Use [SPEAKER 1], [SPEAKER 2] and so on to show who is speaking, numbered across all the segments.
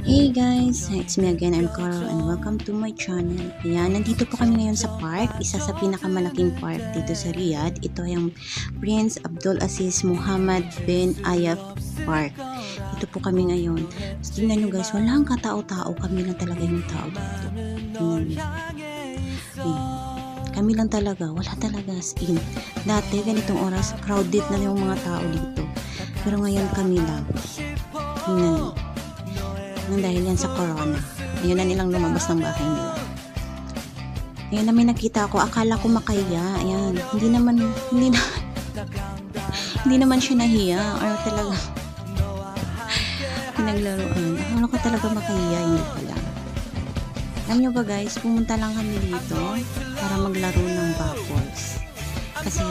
[SPEAKER 1] Hey guys, it's me again, I'm Carl and welcome to my channel. Ayan, nandito po kami ngayon sa park, isa sa pinakamalaking park dito sa Riyadh. Ito ay ang Prince Abdul Aziz Muhammad bin Ayaf Park. Ito po kami ngayon. Tingnan nyo guys, wala ang katao-tao, kami lang talaga yung tao dito. Tingnan. Kami lang talaga, wala talaga as in. Dati, ganitong oras, crowded na yung mga tao dito. Pero ngayon kami lang. Nyo nang dahil yan sa corona. Ayun na nilang lumabas ng bahay nila. Ayun na may nakita ako. Akala ko makaya. Ayan. Hindi naman, hindi na, hindi naman siya nahiya. Or talaga, pinaglaruan. Akala ko talaga makaya. Hindi pala. Alam nyo ba guys, pumunta lang kami dito para maglaro ng bubbles. Kasi,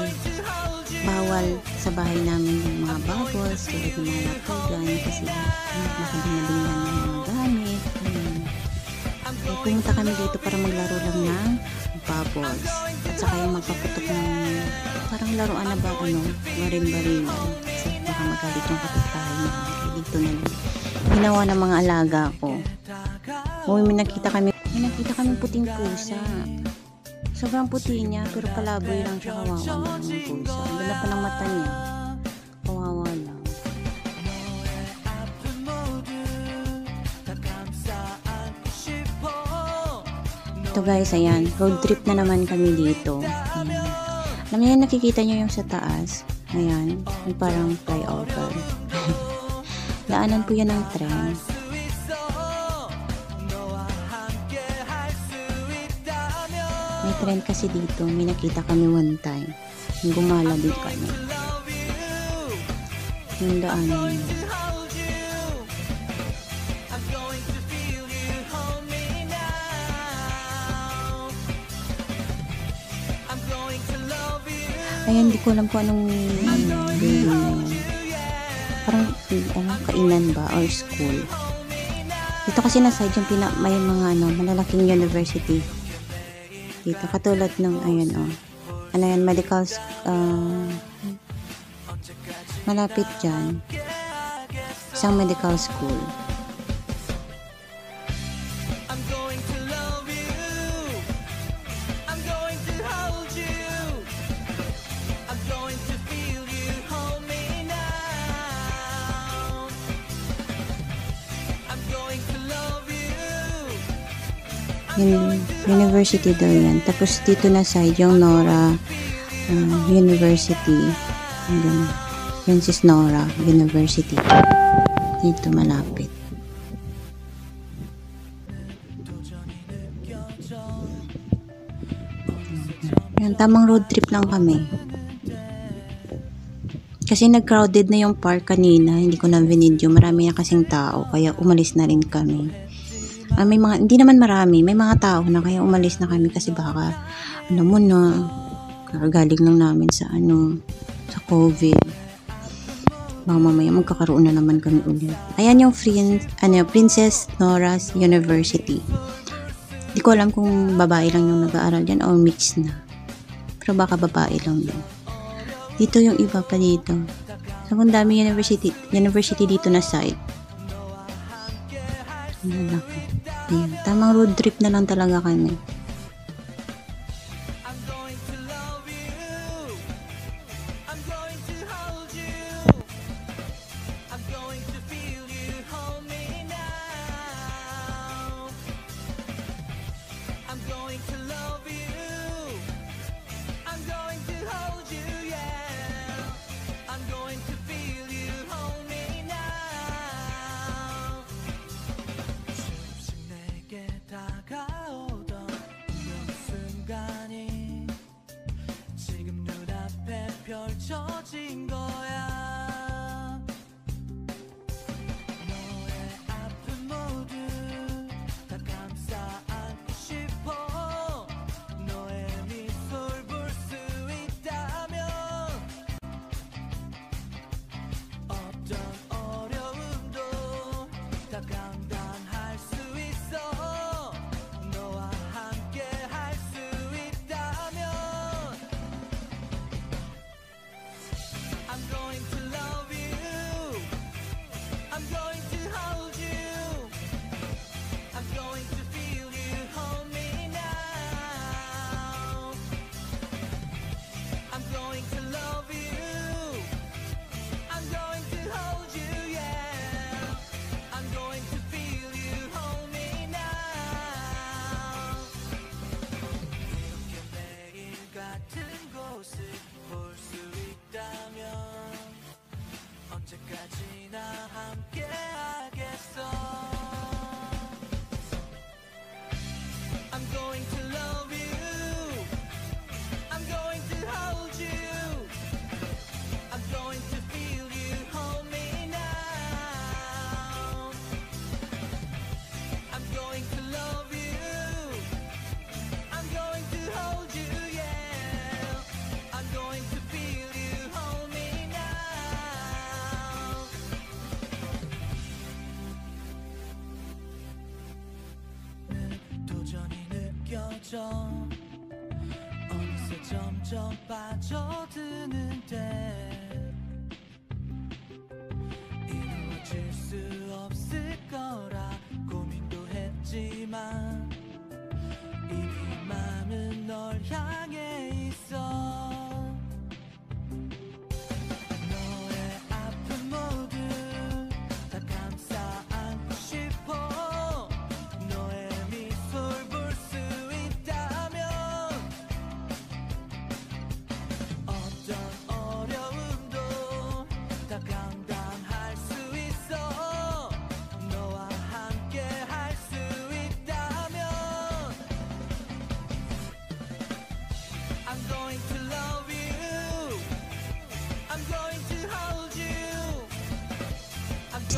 [SPEAKER 1] bawal sa bahay namin yung mga bubbles tulad ng mga lapugan kasi makadingadingan ng mga gamit um, so, pumunta kami dito para maglaro lang ng bubbles. At saka yung magpaputok ng parang laruan na ba ano marimbarino kasi baka magalit yung kapitbahay na dito na lang. Ginawa ng mga alaga ko. Uy, may nakita kami may nakita kami puting pusa Sobrang puti niya, pero palaboy lang siya kawawa ng pusa. Ganda pa ng mata niya. Kawawa lang. Ito guys, ayan. Road trip na naman kami dito. Ayan. Alam niyo, nakikita niyo yung sa taas. Ayan. Yung parang flyover. Daanan po yan ng tren. May trend kasi dito. May nakita kami one time. Gumala din kami. Yung daanan nila. Ayan, di ko alam kung anong ano, building na yan. Parang ano, kainan ba or school. Dito kasi na side yung pina, may mga ano, malalaking university dito. Katulad ng, ayan o. Oh. Ano yan, medical, uh, malapit dyan. Isang medical school. University daw yan. Tapos dito na side yung Nora uh, University. Ayun. Princess Nora University. Dito malapit. Yan, tamang road trip lang kami. Kasi nag-crowded na yung park kanina, hindi ko na video, marami na kasing tao, kaya umalis na rin kami uh, may mga, hindi naman marami, may mga tao na kaya umalis na kami kasi baka, ano mo na, kakagaling lang namin sa ano, sa COVID. Baka mamaya magkakaroon na naman kami ulit. Ayan yung friend, ano, Princess Nora's University. Hindi ko alam kung babae lang yung nag-aaral dyan o mix na. Pero baka babae lang din. Dito yung iba pa dito. So, kung dami university, university dito na side. Tamang road trip na lang talaga kami. 究竟 closer.
[SPEAKER 2] 느껴져 어느새 점점 빠져드는데 이루어질 수 없을 거라 고민도 했지만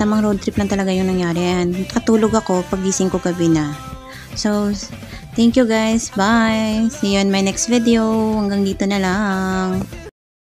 [SPEAKER 1] Tamang road trip lang talaga yung nangyari. And katulog ako pagising ko gabi na. So, thank you guys. Bye. See you in my next video. Hanggang dito na lang.